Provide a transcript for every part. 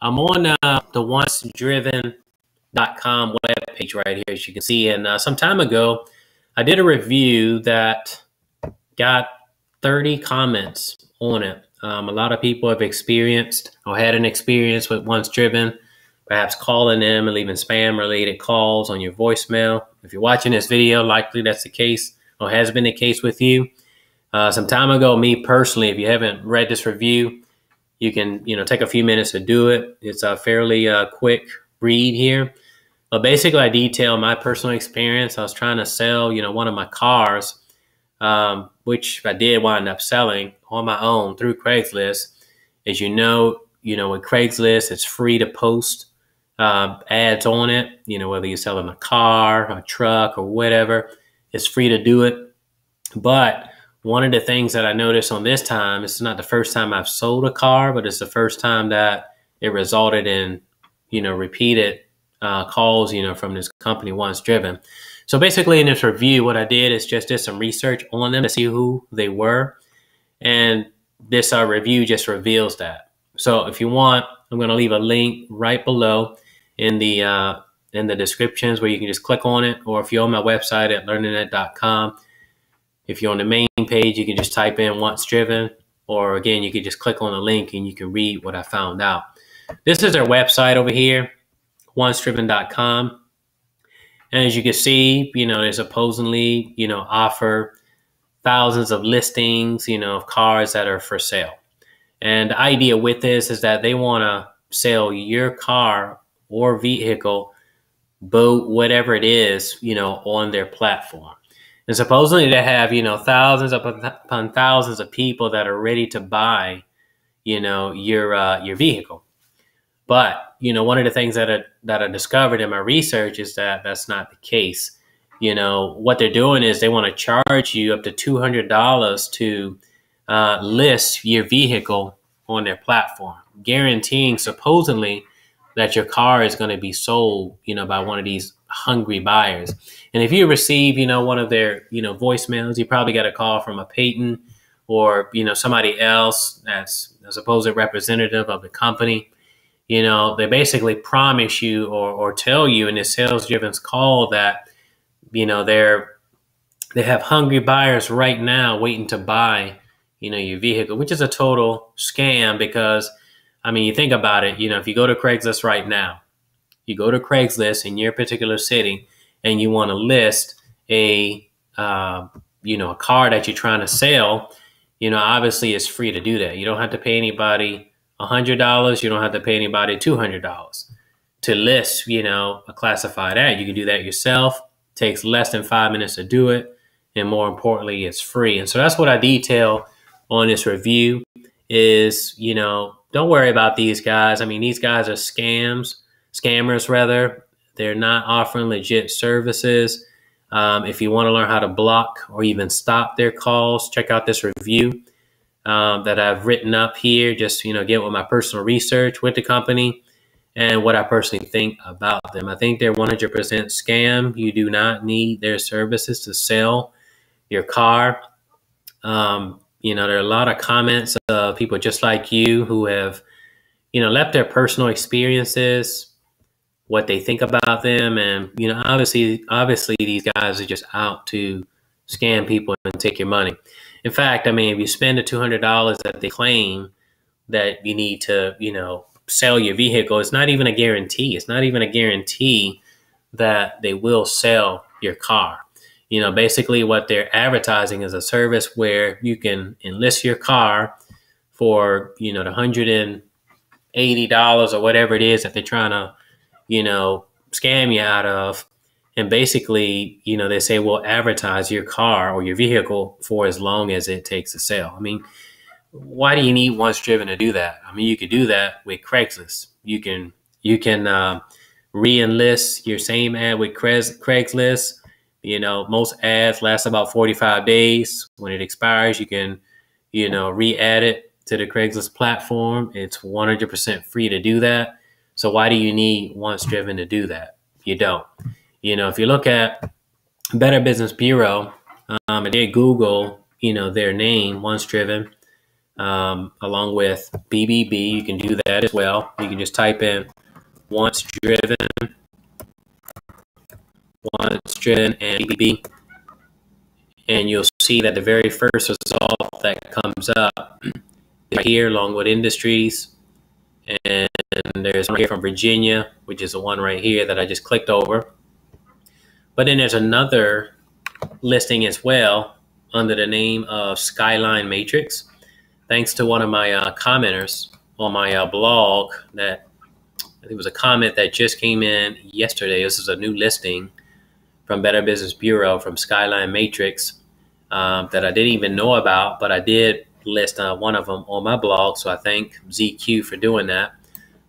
I'm on uh, the oncedriven.com webpage right here, as you can see. And uh, some time ago, I did a review that got 30 comments on it. Um, a lot of people have experienced or had an experience with Once Driven, perhaps calling them and leaving spam related calls on your voicemail. If you're watching this video, likely that's the case or has been the case with you. Uh, some time ago, me personally, if you haven't read this review, you can you know take a few minutes to do it. It's a fairly uh, quick read here. But basically, I detail my personal experience. I was trying to sell you know one of my cars, um, which I did wind up selling on my own through Craigslist. As you know, you know with Craigslist, it's free to post uh, ads on it. You know whether you're selling a car, a truck, or whatever, it's free to do it. But one of the things that I noticed on this time, it's not the first time I've sold a car, but it's the first time that it resulted in, you know, repeated uh, calls, you know, from this company once driven. So basically, in this review, what I did is just did some research on them to see who they were, and this uh, review just reveals that. So if you want, I'm going to leave a link right below in the uh, in the descriptions where you can just click on it, or if you're on my website at learnanet.com if you're on the main page, you can just type in once driven, or again, you can just click on the link and you can read what I found out. This is their website over here, oncedriven.com. And as you can see, you know, they supposedly, you know, offer thousands of listings, you know, of cars that are for sale. And the idea with this is that they want to sell your car or vehicle, boat, whatever it is, you know, on their platform. And supposedly they have, you know, thousands upon thousands of people that are ready to buy, you know, your uh, your vehicle. But you know, one of the things that I, that I discovered in my research is that that's not the case. You know, what they're doing is they want to charge you up to two hundred dollars to uh, list your vehicle on their platform, guaranteeing supposedly that your car is going to be sold, you know, by one of these hungry buyers. And if you receive, you know, one of their, you know, voicemails, you probably got a call from a Peyton or, you know, somebody else that's a supposed representative of the company. You know, they basically promise you or, or tell you in this sales driven call that, you know, they're they have hungry buyers right now waiting to buy, you know, your vehicle, which is a total scam because I mean, you think about it, you know, if you go to Craigslist right now, you go to Craigslist in your particular city and you want to list a, uh, you know, a car that you're trying to sell, you know, obviously it's free to do that. You don't have to pay anybody $100. You don't have to pay anybody $200 to list, you know, a classified ad. You can do that yourself. It takes less than five minutes to do it. And more importantly, it's free. And so that's what I detail on this review is, you know, don't worry about these guys. I mean, these guys are scams, scammers rather. They're not offering legit services. Um, if you want to learn how to block or even stop their calls, check out this review um, that I've written up here. Just you know, get with my personal research with the company and what I personally think about them. I think they're 100% scam. You do not need their services to sell your car. Um, you know, there are a lot of comments of people just like you who have, you know, left their personal experiences, what they think about them, and you know, obviously, obviously, these guys are just out to scam people and take your money. In fact, I mean, if you spend the two hundred dollars that they claim that you need to, you know, sell your vehicle, it's not even a guarantee. It's not even a guarantee that they will sell your car you know, basically what they're advertising is a service where you can enlist your car for, you know, the hundred and eighty dollars or whatever it is that they're trying to, you know, scam you out of. And basically, you know, they say, we'll advertise your car or your vehicle for as long as it takes to sell. I mean, why do you need once driven to do that? I mean, you could do that with Craigslist. You can you can uh, re-enlist your same ad with Craigslist you know, most ads last about 45 days. When it expires, you can, you know, re-add it to the Craigslist platform. It's 100% free to do that. So why do you need Once Driven to do that? You don't. You know, if you look at Better Business Bureau, um, and they Google, you know, their name, Once Driven, um, along with BBB. You can do that as well. You can just type in once driven, once driven, and BBB, and you'll see that the very first result that comes up is here, Longwood Industries, and there's one here from Virginia, which is the one right here that I just clicked over. But then there's another listing as well under the name of Skyline Metrics. Thanks to one of my uh, commenters on my uh, blog that I think it was a comment that just came in yesterday. This is a new listing from Better Business Bureau from Skyline Metrics um, that I didn't even know about, but I did list uh, one of them on my blog. So I thank ZQ for doing that.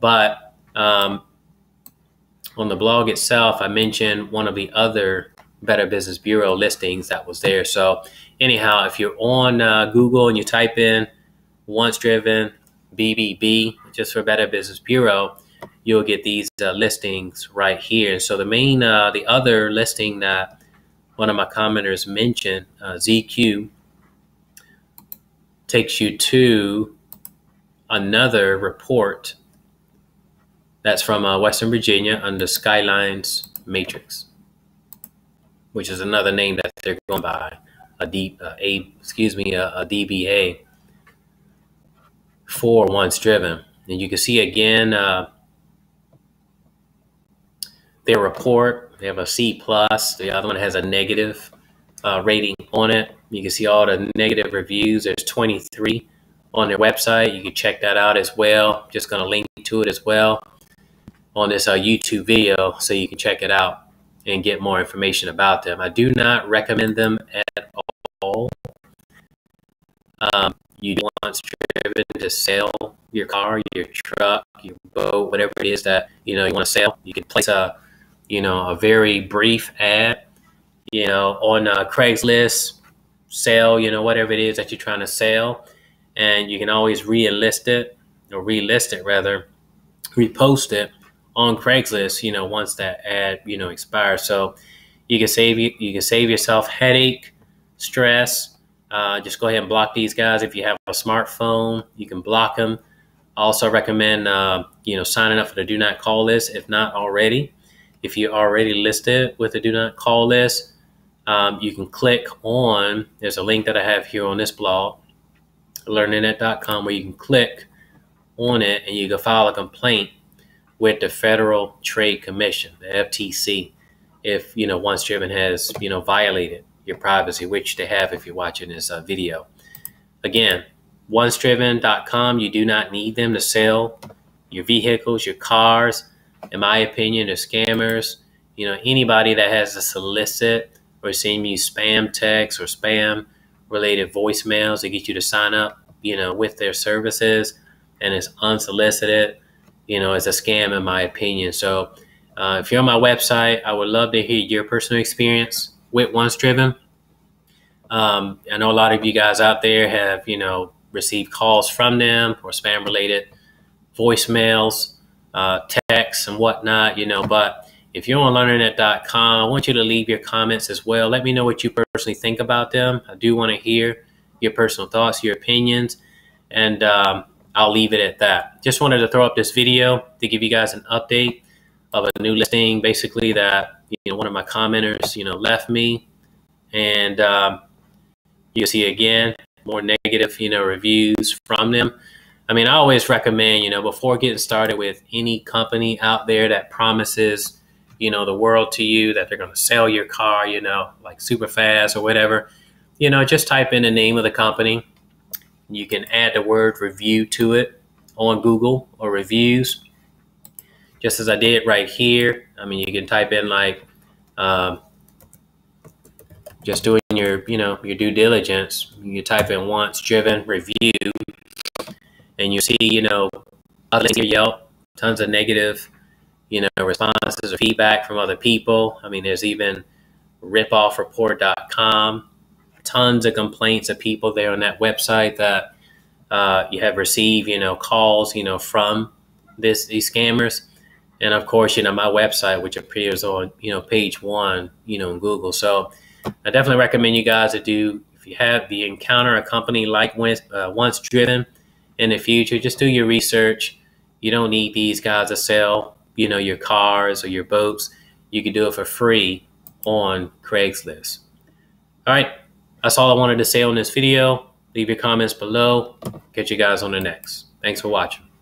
But um, on the blog itself, I mentioned one of the other Better Business Bureau listings that was there. So anyhow, if you're on uh, Google and you type in once driven BBB just for Better Business Bureau, you'll get these uh, listings right here. So the main, uh, the other listing that one of my commenters mentioned, uh, ZQ, takes you to another report that's from uh, Western Virginia under Skylines Metrics, which is another name that they're going by, a D, uh, a excuse me, a, a DBA for once driven. And you can see again uh, their report. They have a C plus. The other one has a negative uh, rating on it. You can see all the negative reviews. There's 23 on their website. You can check that out as well. Just going to link to it as well on this uh, YouTube video so you can check it out and get more information about them. I do not recommend them at all. Um, you want driven to sell your car, your truck, your boat, whatever it is that you know you want to sell. You can place a you know a very brief ad, you know, on uh, Craigslist, sell you know whatever it is that you're trying to sell, and you can always re-enlist it or relist it rather, repost it on Craigslist, you know, once that ad, you know, expires. So you can save you, you can save yourself headache, stress. Uh, just go ahead and block these guys. If you have a smartphone, you can block them. Also recommend, uh, you know, signing up for the do not call list if not already. If you already listed with the do not call list, um, you can click on, there's a link that I have here on this blog, learnanet.com, where you can click on it and you can file a complaint with the Federal Trade Commission, the FTC, if you know once driven has you know violated your privacy, which they have if you're watching this uh, video. Again, onceDriven.com. You do not need them to sell your vehicles, your cars. In my opinion, they're scammers. You know anybody that has a solicit or send you spam texts or spam related voicemails to get you to sign up, you know, with their services, and it's unsolicited you know, is a scam in my opinion. So uh, if you're on my website, I would love to hear your personal experience with Once Driven. Um, I know a lot of you guys out there have, you know, received calls from them or spam related voicemails, uh, texts, and whatnot, you know. But if you're on learnanet.com, I want you to leave your comments as well. Let me know what you personally think about them. I do want to hear your personal thoughts, your opinions. And, um, I'll leave it at that. Just wanted to throw up this video to give you guys an update of a new listing, basically that you know one of my commenters you know left me, and um, you'll see again more negative you know reviews from them. I mean, I always recommend you know before getting started with any company out there that promises you know the world to you that they're going to sell your car, you know, like super fast or whatever. You know, just type in the name of the company you can add the word review to it on Google or reviews, just as I did right here. I mean, you can type in like um, just doing your, you know, your due diligence. You type in once driven review, and you see, you know, other Yelp, tons of negative, you know, responses or feedback from other people. I mean, there's even ripoffreport.com tons of complaints of people there on that website that uh, you have received, you know, calls, you know, from this these scammers, and of course, you know, my website, which appears on, you know, page one, you know, in Google. So I definitely recommend you guys to do If you have, the encounter a company like uh, Once Driven in the future, just do your research. You don't need these guys to sell, you know, your cars or your boats. You can do it for free on Craigslist. All right, that's all I wanted to say on this video. Leave your comments below. Catch you guys on the next. Thanks for watching.